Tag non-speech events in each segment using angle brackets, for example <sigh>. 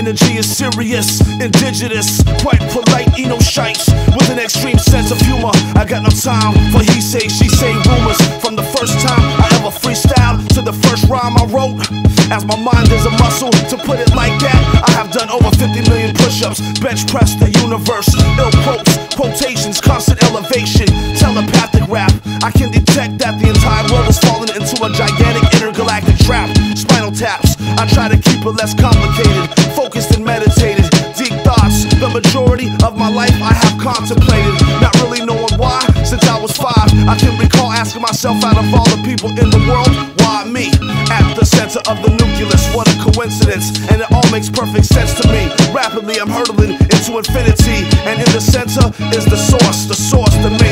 energy is serious, indigenous, quite polite, know, shites with an extreme sense of humor. I got no time for he say, she say rumors. From the first time I ever freestyled to the first rhyme I wrote, as my mind is a muscle, to put it like that, I have done over 50 million push-ups, bench press the universe, ill quotes, quotations, constant elevation, telepathic rap. I can detect that the entire world is falling into a gigantic intergalactic trap. Spinal taps. I try to keep it less complicated, majority of my life I have contemplated, not really knowing why. Since I was five, I can recall asking myself out of all the people in the world, why me? At the center of the nucleus, what a coincidence, and it all makes perfect sense to me. Rapidly, I'm hurtling into infinity, and in the center is the source, the source, the main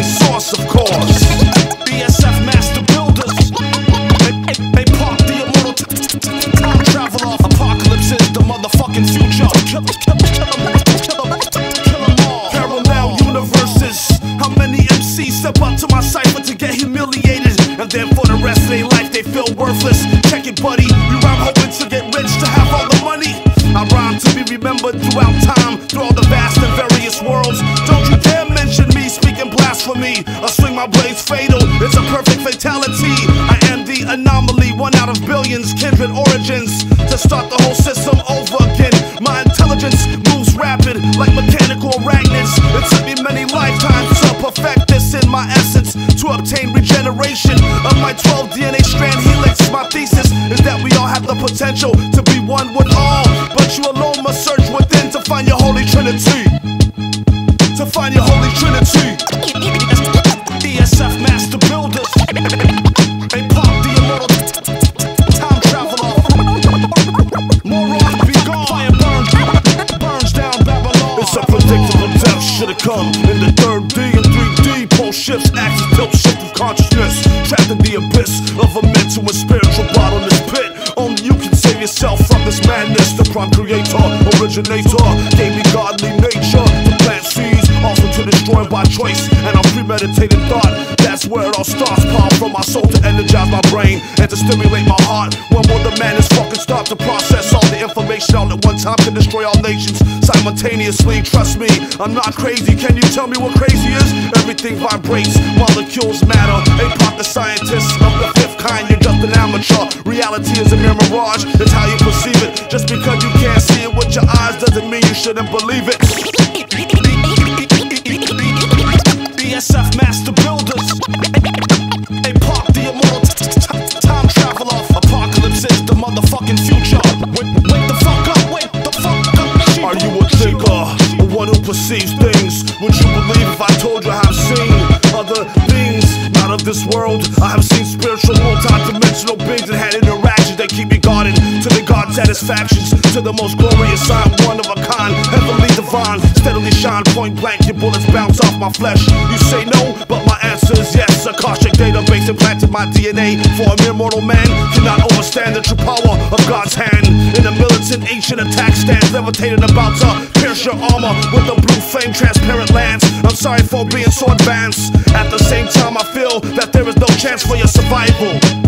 my cipher to get humiliated? And then for the rest of their life, they feel worthless. Check it, buddy. We rhyme hoping to get rich to have all the money. I rhyme to be remembered throughout time, through all the vast and various worlds. Don't you dare mention me speaking blasphemy. I swing my blades fatal, it's a perfect fatality. I am the anomaly, one out of billions, kindred origins. To start the whole system over potential to be one with all, but you alone must search within to find your holy trinity. To find your holy trinity. ESF Master Builders. They pop the immortal time travel off. Morons be gone. Fire burns, burns down Babylon. It's a predictable death should have come in the third D and 3D. Pole shifts, axis tilt, shift of consciousness. Trapped in the abyss of a mental and spiritual bottomless pit. Yourself from this madness. The prime creator, originator, gave me godly nature to plant seeds, also to destroy by choice. And a premeditated thought. That's where it all starts. Power from my soul to energize my brain and to stimulate my heart. When will the madness fucking stop to process time can destroy all nations simultaneously? Trust me, I'm not crazy. Can you tell me what crazy is? Everything vibrates, molecules matter. Apoc the scientist of the fifth kind. You're just an amateur. Reality is a mere mirage. It's how you perceive it. Just because you can't see it with your eyes doesn't mean you shouldn't believe it. <laughs> BSF Master perceives things? Would you believe if I told you I've seen other beings not of this world? I have seen spiritual, multi-dimensional beings that had interactions that keep me guarded to the God satisfactions, to the most glorious sign, one of a kind, heavenly divine, steadily shine, point blank, your bullets bounce off my flesh. You say no, but my answer is yes. A Akashic database implanted my DNA for a mere mortal man cannot overstand the true power of God's hand. In a militant ancient attack stance, levitating about to pierce your armor with a blue flame transparent lance. I'm sorry for being so advanced. At the same time, I feel that there is no chance for your survival.